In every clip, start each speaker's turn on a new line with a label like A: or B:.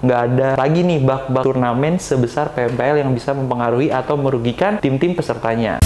A: Nggak ada lagi nih bak-bak turnamen sebesar PMPL yang bisa mempengaruhi atau merugikan tim-tim pesertanya.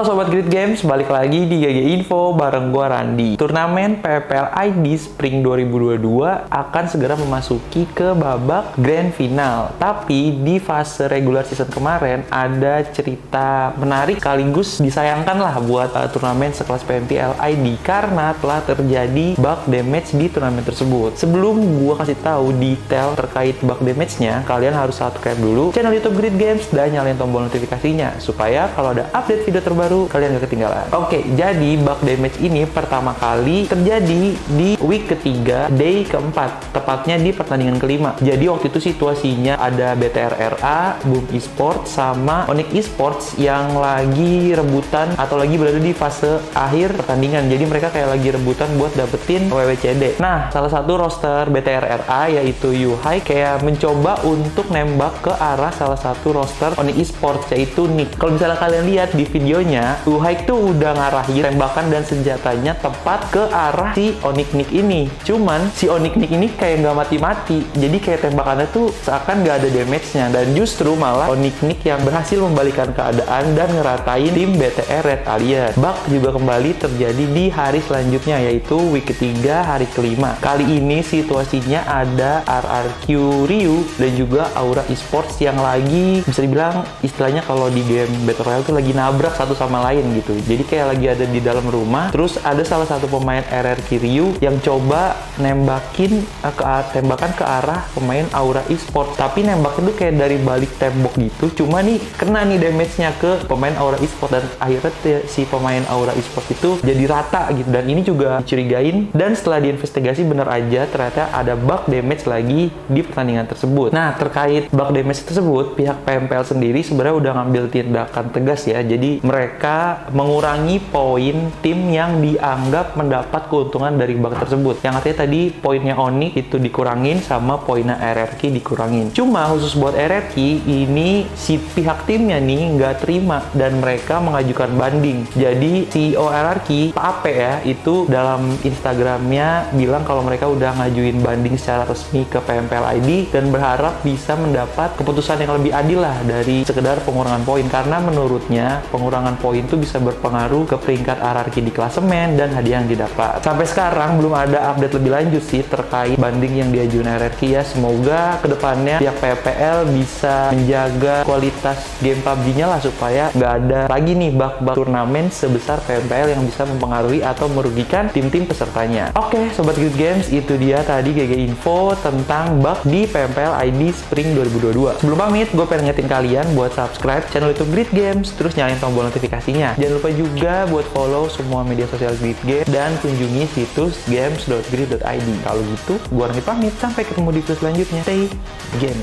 A: Halo Sobat Grid Games, balik lagi di GG Info bareng gua Randi. Turnamen PPL ID Spring 2022 akan segera memasuki ke babak Grand Final. Tapi di fase regular season kemarin ada cerita menarik sekaligus disayangkan lah buat uh, turnamen sekelas PMPL ID karena telah terjadi bug damage di turnamen tersebut. Sebelum gua kasih tahu detail terkait bug damage-nya, kalian harus subscribe dulu channel YouTube Grid Games dan nyalain tombol notifikasinya supaya kalau ada update video terbaru kalian gak ketinggalan. Oke, jadi bug damage ini pertama kali terjadi di week ketiga, day keempat, tepatnya di pertandingan kelima. Jadi waktu itu situasinya ada BTRRA, Boom Esports, sama Onyx Esports yang lagi rebutan atau lagi berada di fase akhir pertandingan. Jadi mereka kayak lagi rebutan buat dapetin WWCD. Nah, salah satu roster BTRRA yaitu Yuhai kayak mencoba untuk nembak ke arah salah satu roster Onyx Esports yaitu Nick. Kalau misalnya kalian lihat di video videonya, Uhaik tuh udah ngarahin tembakan dan senjatanya tepat ke arah si Oniknik ini. Cuman si Oniknik ini kayak nggak mati-mati, jadi kayak tembakannya tuh seakan nggak ada damage-nya. Dan justru malah Oniknik yang berhasil membalikan keadaan dan ngeratain tim BTR Red Alien. Bug juga kembali terjadi di hari selanjutnya, yaitu week ketiga, hari kelima. Kali ini situasinya ada RRQ Ryu dan juga Aura Esports yang lagi bisa dibilang istilahnya kalau di game Battle Royale tuh lagi nabrak satu satu sama lain gitu. Jadi kayak lagi ada di dalam rumah, terus ada salah satu pemain RR Kiryu yang coba nembakin uh, ke tembakan ke arah pemain Aura Esports. Tapi nembaknya tuh kayak dari balik tembok gitu. Cuma nih kena nih damage-nya ke pemain Aura Esports dan akhirnya si pemain Aura Esports itu jadi rata gitu. Dan ini juga dicurigain dan setelah diinvestigasi bener aja ternyata ada bug damage lagi di pertandingan tersebut. Nah, terkait bug damage tersebut, pihak PMPL sendiri sebenarnya udah ngambil tindakan tegas ya. Jadi mereka mereka mengurangi poin tim yang dianggap mendapat keuntungan dari bug tersebut. Yang artinya tadi poinnya Onyx itu dikurangin sama poinnya RRQ dikurangin. Cuma khusus buat RRQ ini si pihak timnya nih nggak terima dan mereka mengajukan banding. Jadi CEO RRQ Pak Ape ya itu dalam Instagramnya bilang kalau mereka udah ngajuin banding secara resmi ke PMPL ID dan berharap bisa mendapat keputusan yang lebih adil lah dari sekedar pengurangan poin karena menurutnya pengurangan poin itu bisa berpengaruh ke peringkat RRQ di klasemen dan hadiah yang didapat. Sampai sekarang belum ada update lebih lanjut sih terkait banding yang diajukan RRQ ya. Semoga ke depannya pihak PPL bisa menjaga kualitas game PUBG-nya lah supaya nggak ada lagi nih bug-bug turnamen sebesar PPL yang bisa mempengaruhi atau merugikan tim-tim pesertanya. Oke, Sobat Good Games, itu dia tadi GG Info tentang bug di PMPL ID Spring 2022. Sebelum pamit, gue pengen ngetin kalian buat subscribe channel YouTube Grid Games, terus nyalain tombol notifikasi notifikasinya. Jangan lupa juga buat follow semua media sosial Grid Game dan kunjungi situs games.grid.id. Kalau gitu, gua Rangi pamit. Sampai ketemu di video selanjutnya. Stay game.